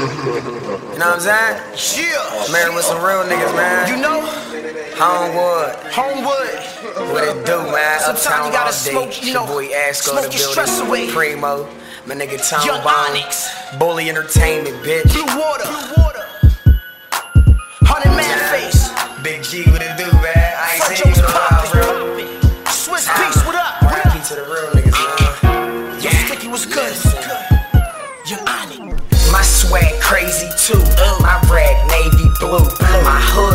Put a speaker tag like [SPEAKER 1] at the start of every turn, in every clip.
[SPEAKER 1] You know what I'm saying?
[SPEAKER 2] Yeah.
[SPEAKER 1] Married with some real niggas, man.
[SPEAKER 2] You know,
[SPEAKER 1] Homewood.
[SPEAKER 2] Homewood.
[SPEAKER 1] What it do, man?
[SPEAKER 2] Sometimes
[SPEAKER 1] Uptown
[SPEAKER 2] you gotta smoke, you
[SPEAKER 1] Your
[SPEAKER 2] know,
[SPEAKER 1] boy Asco
[SPEAKER 2] smoke
[SPEAKER 1] the
[SPEAKER 2] your stress away.
[SPEAKER 1] Primo. My nigga Tom
[SPEAKER 2] Young. Onyx.
[SPEAKER 1] Bully Entertainment, bitch.
[SPEAKER 2] Blue water. Blue water.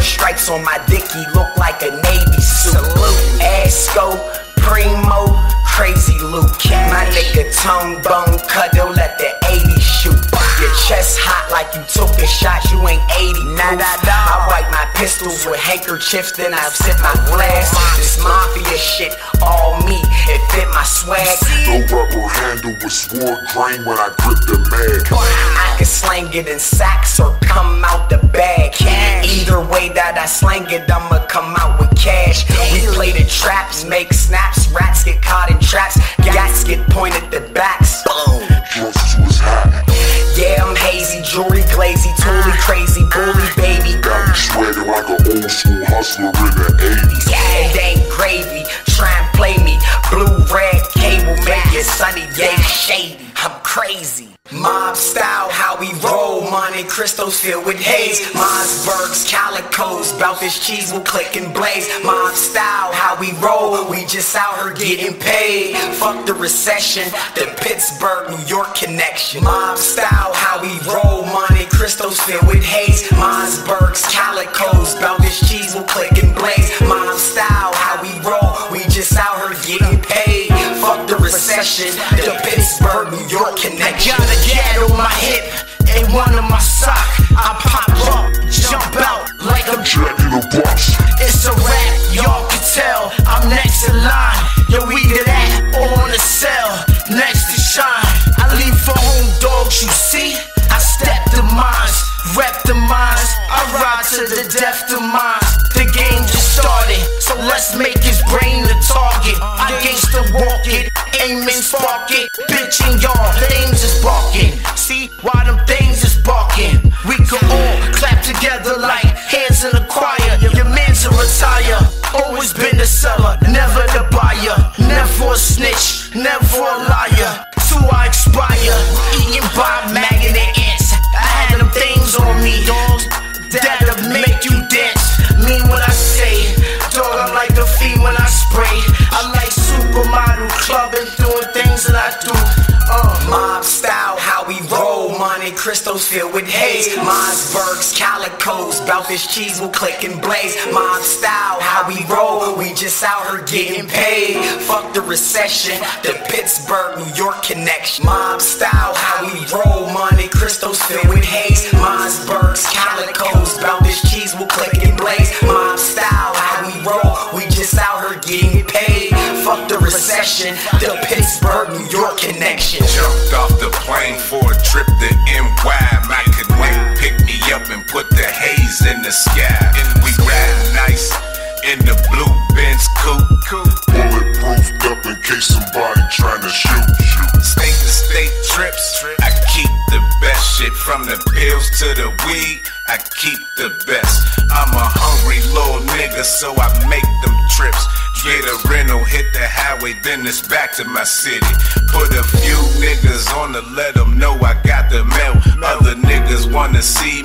[SPEAKER 1] Stripes on my dicky look like a navy suit. Salute. Asco, primo, crazy Luke. My nigga Tone Bone cut, they'll let the 80 shoot. Your chest hot like you took a shot, you ain't 80 proof. I wipe my pistols with handkerchiefs, then I sip my glass. This mafia shit, all me, it fit my swag.
[SPEAKER 3] The rubber handle was sword grain when I grip the mag.
[SPEAKER 1] I can slang it in sacks or slang it, I'ma come out with cash. We play the traps, make snaps, rats get caught in traps, gats get pointed to backs. Boom.
[SPEAKER 3] Close to his hat.
[SPEAKER 1] Yeah, I'm hazy, jewelry glazy, totally crazy, bully baby.
[SPEAKER 3] Got me sweating like an old school hustler in the 80s.
[SPEAKER 1] Yeah, it ain't gravy. Try and play me. Blue, red cable, make it sunny day shady. Crazy. Mob style, how we roll. Monte Cristos filled with haze. Mossbergs, calicos. This cheese will click and blaze. Mob style, how we roll. We just out here getting paid. Fuck the recession. The Pittsburgh, New York connection. Mob style, how we roll. Monte Cristos filled with haze. Mossbergs, calicos. This cheese will click and blaze. Mob style, how we roll. We just out here getting paid. The recession. The Pittsburgh, New York connection.
[SPEAKER 2] Got a gat on my hip and one on my sock. I pop up, jump out like I'm
[SPEAKER 3] the boss.
[SPEAKER 2] It's a rap, y'all can tell. I'm next in line. Yo, either that on the cell. Next to shine. I leave for home dogs, you see. I step the mines, rep the mines. I ride to the death of mines. Aim and spark it. Bitch and y'all, things is barking. See why them things is barking. We can all clap together like hands in a choir. Your man's a retire. Always been the seller, never the buyer. Never a snitch, never a liar. Till I expire, eaten by magnet ants. I had them things on me, dogs. That'll make you that I do. Uh,
[SPEAKER 1] Mob style, how we roll. Monte Cristos filled with haze. Mossbergs, calicos. Bout this cheese will click and blaze. Mob style, how we roll. We just out here getting paid. Fuck the recession. The Pittsburgh, New York connection. Mob style, how we roll. Getting paid. Fuck the recession. The Pittsburgh, New York connection.
[SPEAKER 4] Jumped off the plane for a trip to NY. My connect picked me up and put the haze in the sky. And we ride nice in the blue Benz coupe.
[SPEAKER 3] Bulletproofed up in case somebody trying to shoot. shoot.
[SPEAKER 4] State to state trips. I keep the best shit from the pills to the weed. I keep the best. I'm a hungry little nigga, so I make them trips. Get a rental, hit the highway, then it's back to my city. Put a few niggas on to let them know I got the mail. Other niggas wanna see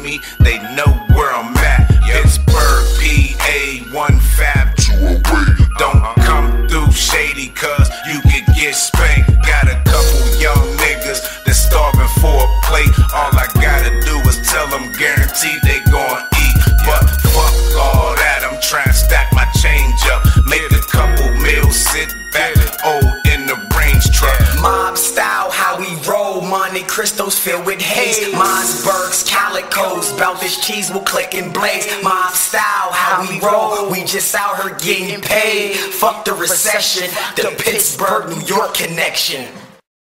[SPEAKER 1] cheese will click and blaze. Mob style, how we roll. We just out here getting paid. Fuck the recession. The Pittsburgh, New York connection.